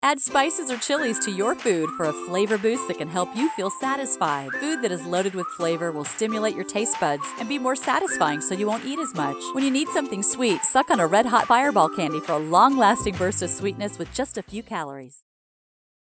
Add spices or chilies to your food for a flavor boost that can help you feel satisfied. Food that is loaded with flavor will stimulate your taste buds and be more satisfying so you won't eat as much. When you need something sweet, suck on a red hot fireball candy for a long lasting burst of sweetness with just a few calories.